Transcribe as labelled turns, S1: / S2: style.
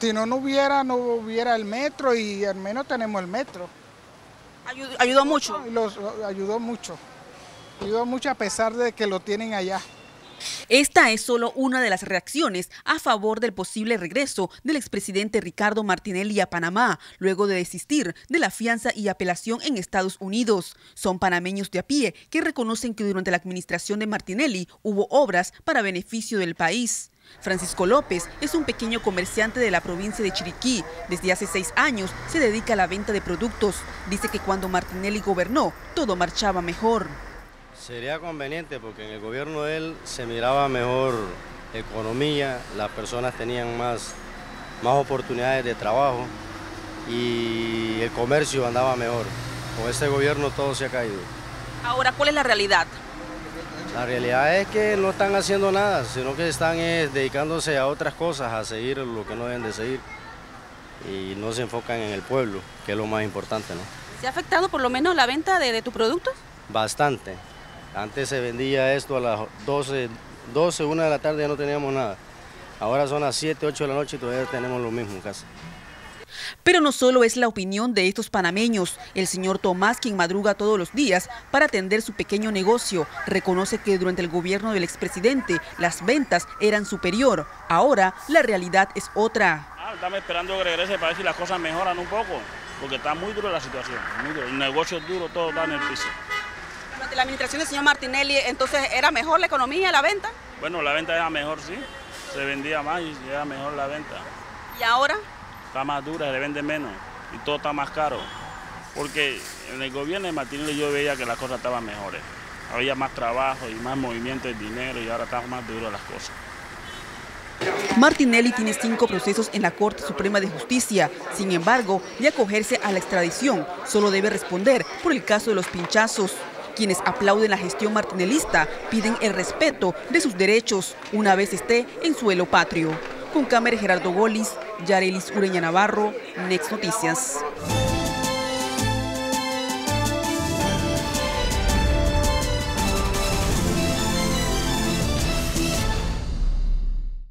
S1: Si no, no hubiera, no hubiera el metro y al menos tenemos el metro.
S2: Ayudó, ayudó mucho.
S1: Los, ayudó mucho. Ayudó mucho a pesar de que lo tienen allá.
S2: Esta es solo una de las reacciones a favor del posible regreso del expresidente Ricardo Martinelli a Panamá, luego de desistir de la fianza y apelación en Estados Unidos. Son panameños de a pie que reconocen que durante la administración de Martinelli hubo obras para beneficio del país. Francisco López es un pequeño comerciante de la provincia de Chiriquí. Desde hace seis años se dedica a la venta de productos. Dice que cuando Martinelli gobernó, todo marchaba mejor.
S3: Sería conveniente porque en el gobierno de él se miraba mejor economía, las personas tenían más, más oportunidades de trabajo y el comercio andaba mejor. Con este gobierno todo se ha caído.
S2: Ahora, ¿cuál es la realidad?
S3: La realidad es que no están haciendo nada, sino que están dedicándose a otras cosas, a seguir lo que no deben de seguir y no se enfocan en el pueblo, que es lo más importante. ¿no?
S2: ¿Se ha afectado por lo menos la venta de, de tus productos?
S3: Bastante. Antes se vendía esto a las 12, 12, 1 de la tarde ya no teníamos nada. Ahora son las 7, 8 de la noche y todavía tenemos lo mismo en casa.
S2: Pero no solo es la opinión de estos panameños. El señor Tomás, quien madruga todos los días para atender su pequeño negocio, reconoce que durante el gobierno del expresidente las ventas eran superior. Ahora la realidrealidad es otra.
S4: Ah, estamos esperando que regrese para ver si las cosas mejoran un poco, porque está muy duro la situación. Muy duro. El negocio es duro, todo está en el piso.
S2: Durante la administración del señor Martinelli, entonces, ¿era mejor la economía, la venta?
S4: Bueno, la venta era mejor, sí. Se vendía más y era mejor la venta.
S2: ¿Y ahora?
S4: Está más dura, se vende menos y todo está más caro. Porque en el gobierno de Martinelli yo veía que las cosas estaban mejores. Había más trabajo y más movimiento de dinero y ahora están más duras las cosas.
S2: Martinelli tiene cinco procesos en la Corte Suprema de Justicia. Sin embargo, de acogerse a la extradición, solo debe responder por el caso de los pinchazos. Quienes aplauden la gestión martinelista piden el respeto de sus derechos una vez esté en suelo patrio. Con cámara Gerardo Golis, Yarelis Ureña Navarro, Next Noticias.